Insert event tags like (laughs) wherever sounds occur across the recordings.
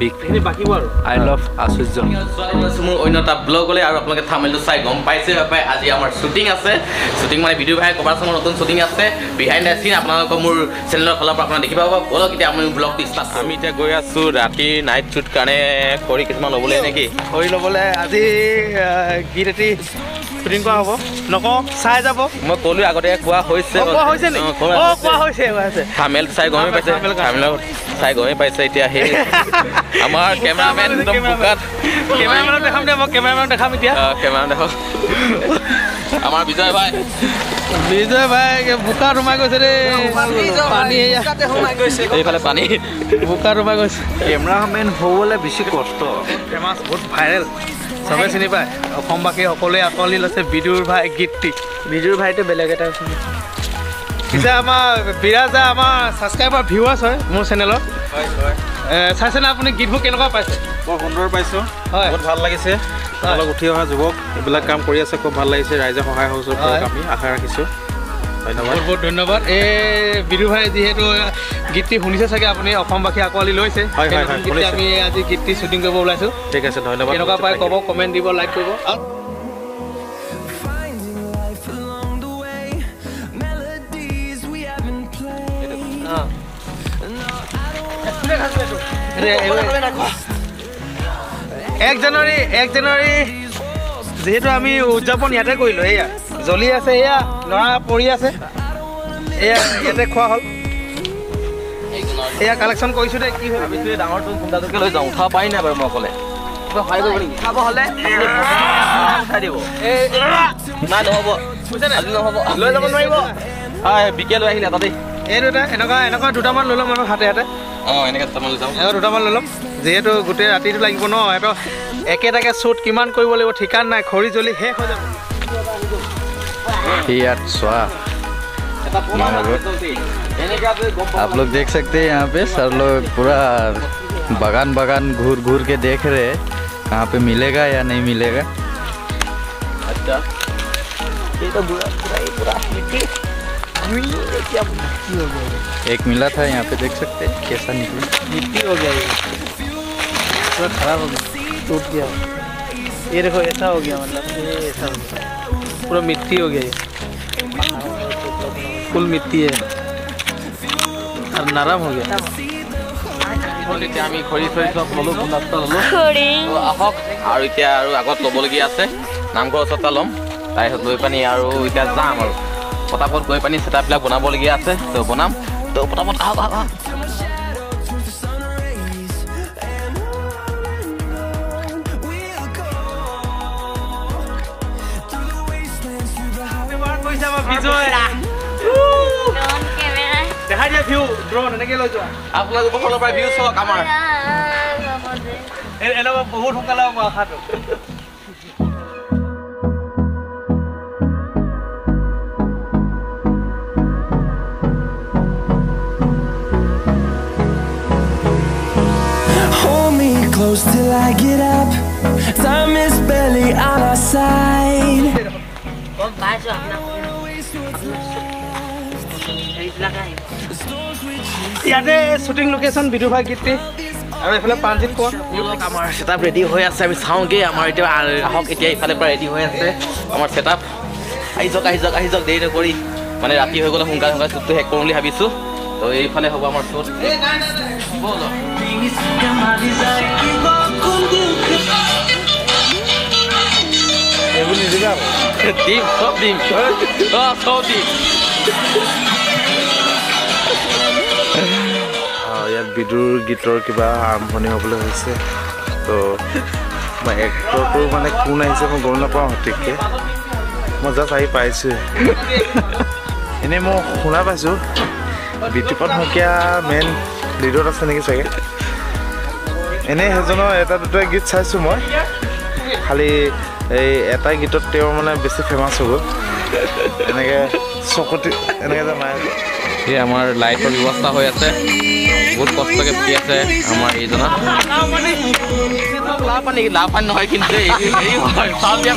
Big এইখিনি বাকিব আৰু। I love আচুৰ্য মোৰ অন্য এটা ব্লগলৈ আৰু আপোনালোকে থামেলটো চাই গম পাইছে পাই আজি আমাৰ শ্বুটিং আছে। শ্বুটিং মানে ভিডিঅ' ভাই কবাৰ চামৰ নতুন শ্বুটিং আছে। বিহাইণ্ড দ্য চিন আপোনালোকক মোৰ চেনেলৰ ফালৰ পৰা আপোনালোকে দেখি পাব। ব'লক এতিয়া আমি ব্লগটো ষ্টাৰ্ট আমি এতিয়া গৈ আছোঁ ৰাতি নাইট শ্বুট কাৰণে। খৰি কিছুমান ল'বলৈ নেকি? কৰি ল'বলৈ আজি শ্বুটিং কৰা হ'ব? নকওঁ? চাই যাব? মই ক'লো আগতে কোৱা হৈছে। কোৱা থামেল চাই গমেই পাইছে। থামেল চাই গমেই পাইছে এতিয়া সেই (laughs) আমাৰ কেমেৰামেন একদম কেমেৰামেনক দেখাম দে মই কেমেৰামেনক দেখাম এতিয়া। কেমেৰামেন দেখক (laughs) আমাৰ বিজয় ভাই। বিজয় ভাই বোকাত সোমাই গৈছে দেই। পানী এইফালে পানী বোকাত সোমাই গৈছে। কেমেৰামেন হ'বলৈ বেছি কষ্ট। ফেমাছ বহুত ভাইৰেল চবে চিনি পায়। অসমবাসী সকলোৱে আঁকোৱালি লৈছে বিদুৰ ভাই গীতটি। বিজুৰ ভাইটো বেলেগ এটা পিছে আমাৰ বিৰাজ আমাৰ ছাবস্ক্ৰাইবাৰ ভিউৱাৰ্ছ হয় মোৰ চেনেলত এ, চাইছেনে আপুনি গীতবোৰ কেনেকুৱা পাইছে? বৰ সুন্দৰ পাইছোঁ। হয়। বহুত ভাল লাগিছে। অলপ উঠি অহা যুৱক এইবিলাক কাম কৰি আছে খুব ভাল লাগিছে। ৰাইজে সহায় সহযোগ হয়। আমি আশা ৰাখিছোঁ। ধন্যবাদ। বহুত বহুত ধন্যবাদ। এই বিদু ভাই যিহেতু গীতটি শুনিছে চাগে আপুনি অসমবাসী আঁকোৱালি লৈছে। আমি আজি গীতটি শ্বুটিং কৰিব ওলাইছোঁ। ঠিক আছে ধন্যবাদ। কেনেকুৱা পাই ক'ব কমেণ্ট দিব লাইক কৰিব। এক জানুৱাৰী এক জানুৱাৰী। যিহেতু আমি উদযাপন ইয়াতে কৰিলোঁ এয়া। জ্বলি আছে এয়া ল'ৰা পৰি আছে। এয়া ইয়াতে খোৱা হ'ল। এয়া কালেকশ্যন কৰিছোঁ দেই কি হ'ল? ভাবিছোঁ ডাঙৰটো কুণ্ডাটোকে লৈ যাওঁ উঠাব পাৰি নাই বাৰু মই অকলে। কিবা সহায় কৰিব নেকি? খাব হ'লে। উঠাই দিব। এই নাই নহ'ব। আজি নহ'ব। লৈ যাব নোৱাৰিব। হয় বিকে লৈ আহিলে তাতেই। এই দুটা এনেকুৱা এনেকুৱা দুটামান লৈ ল'ম মানুহ হাতে হাতে। অঁ এনেকৈ দুটামান লৈ যাওঁ এনেকুৱা দুটামান লৈ ল'ম যিহেতু গোটেই ৰাতিটো লাগিব ন সিহঁতৰ একেটাকে শ্বুট কিমান কৰিব লাগিব ঠিকান নাই খৰি জ্বলি শেষ হৈ যাব ইয়াত চোৱা आप लोग देख सकते हैं यहाँ पे सर लोग पूरा बगान बगान घूर घूर के देख रहे हैं कहाँ पे मिलेगा या नहीं मिलेगा আচ্ছা एक मिला था यहाँ पे देख सकते हैं कैसा निकला मिट्टी हो गया ये पूरा खराब हो गया टूट गया ये देखो ऐसा हो गया मतलब ये ऐसा हो गया पूरा मिट्टी हो गया ये फुल मिट्टी है और नरम हो गया হ'ল এতিয়া আমি খৰি চৰি চব ল'লোঁ কুণ্ডা চুণ্ডা ল'লোঁ তো আহক আৰু এতিয়া আৰু আগত ল'বলগীয়া আছে নামঘৰৰ ওচৰত এটা ল'ম তাৰপিছত লৈ পানি আৰু এতিয়া যাম আৰু পটাপট গৈ পানি চেটাপবিলাক বনাবলগীয়া আছে তো বনাম তো পটাপট আহক আহক আহক আপোনালোকৰ ফালৰ পৰা ভিউ চাওক আমাৰ বহুত সোনকালে close till I get up. Time is barely on our side. ইয়াতে শ্বুটিং লোকেশ্যন বিদুভাই গীতটি আৰু এইফালে প্ৰাণজিত কোঁৱৰ ব'লক, আমাৰ ছেটআপ ৰেডি হৈ আছে আমি চাওঁগৈ আমাৰ এতিয়া আহক এতিয়া ইফালে পৰা ৰেডি হৈ আছে আমাৰ ছেটআপ আহি যাওক আহি যাওক আহি যাওক দেৰি নকৰি। মানে ৰাতি হৈ গ'লে সোনকালে সোনকালে শ্বুটটো শেষ কৰোঁ বুলি ভাবিছোঁ। তো এইফালে হ'ব আমাৰ শ্বুট এইবোৰ নিদিবি আকৌ। দিম চব দিম। অঁ চব দিম। ইয়াত বিদুৰ গীতৰ কিবা আৰম্ভণি হ'বলৈ হৈছে। তো মই এক্টৰটো মানে কোন আহিছে মই গম নাপাওঁ সঠিককৈ। মই জাষ্ট আহি পাইছোঁহে। (laughs) এনেই মই শুনা পাইছোঁ। বিতুপন শইকীয়া মেইন লিডত আছে নেকি চাগে? এনেই সেইজনৰ এটা দুটা গীত চাইছোঁ মই। খালি এই এটা গীতত তেওঁ মানে বেছি ফেমাছ হৈ গ'ল। এনেকৈ চকুটি এনেকৈ যে মায়ে এই আমাৰ লাইটৰ ব্যৱস্থা হৈ আছে। বহুত কষ্টকৈ ফুটি আছে আমাৰ এইজনা। লাভ পানী লাভ পানী নহয় কিন্তু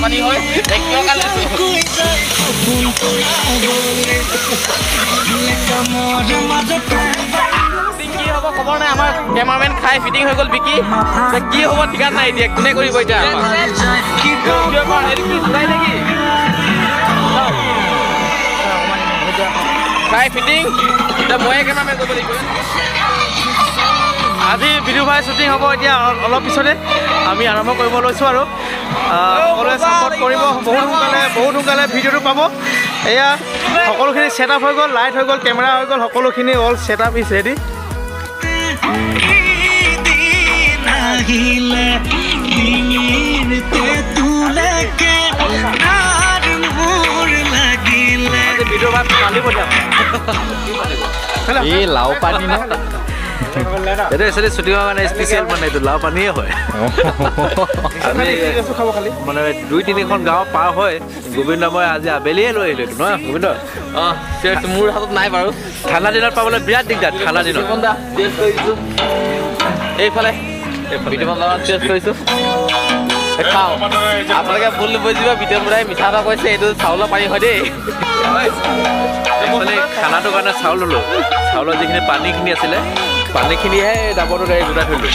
পানী হয়। কি হ'ব নাই আমাৰ। কেমেৰামেন খাই ফিটিং হৈ গ'ল বিকি। কি হ'ব ঠিকান নাই এতিয়া? কোনে কৰিব এতিয়া খাই ফিটিং এতিয়া ময়ে কেমেৰামেন কৰিব লাগিব আজি বিদু ভাই শ্বুটিং হ'ব এতিয়া অলপ পিছতে। আমি আৰম্ভ কৰিব লৈছোঁ আৰু। সকলোৱে ছাপৰ্ট কৰিব। বহুত সোনকালে বহুত সোনকালে ভিডিঅ'টো পাব। এয়া সকলোখিনি ছেট আপ হৈ গ'ল লাইট হৈ গ'ল কেমেৰা হৈ গ'ল সকলোখিনি all set up is ready এই লাও পানী ন? এইটো একচুৱেলি শ্বুটিঙৰ কাৰণে স্পেচিয়েল মানে এইটো লাও পানীয়ে হয়। আমি খাব খালি মানে দুই তিনিখন গাঁও পাৰ হয় গোবিন্দ মই আজি আবেলিয়ে লৈ আহিলোঁ এইটো নহয় গোবিন্দ? অঁ চিৰিয়াছ মোৰ হাতত নাই বাৰু। ঠাণ্ডা দিনত পাবলৈ বিৰাট দিগদাৰ ঠাণ্ডা দিনত। বিটুপন দা টেষ্ট কৰিছোঁ। এইফালে বিটুপন দা টেষ্ট কৰিছোঁ। এই খাওঁ। আপোনালোকে ভুল নুবুজিব দাই মিছা এটা কৈছে এইটো চাউলৰ পানী হয় দেই। খানাটোৰ কাৰণে চাউল ল'লোঁ চাউলৰ যিখিনি পানীখিনি আছিলে পানীখিনিহে ডাবৰটো গাড়ী গোটাই থৈ দিলোঁ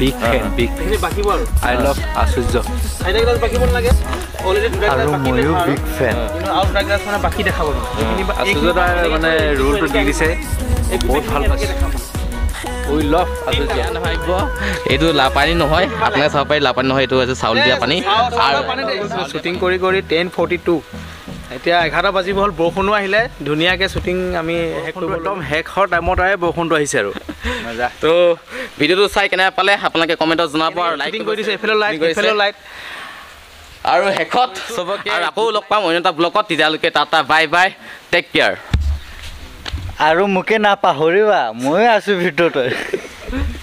বিগ ফেন বিগ বাকিব আৰু। আই লাভ আশ্চৰ্য আৰু ময়ো। বিগ ফেন গ্লাছ মানে ৰোলটো দি দিছে। বহুত ভাল পাইছে। উই লভ আশ্চৰ্য এইটো লাপানী নহয়। আপোনালোকে চাব পাৰি লাপানী নহয় এইটো হৈছে চাউল দিয়া পানী। আৰু শ্বুটিং কৰি কৰি টেন ফৰ্টি টু এতিয়া এঘাৰটা বাজিব হ'ল বৰষুণো আহিলে ধুনীয়াকৈ শ্বুটিং আমি একদম শেষৰ টাইমতে বৰষুণটো আহিছে আৰু। (laughs) তো ভিডিঅ'টো চাই কেনে পালে আপোনালোকে কমেণ্টত জনাব আৰু লাইক শ্বুটিং কৰি দিছে এইফালে লাইট। এইফালে লাইট আৰু শেষত চবকে আৰু আকৌ লগ পাম অন্য এটা ব্লগত তেতিয়ালৈকে tata bye bye take care আৰু মোকে নাপাহৰিবা ময়ো আছোঁ ভিতৰতে। (laughs)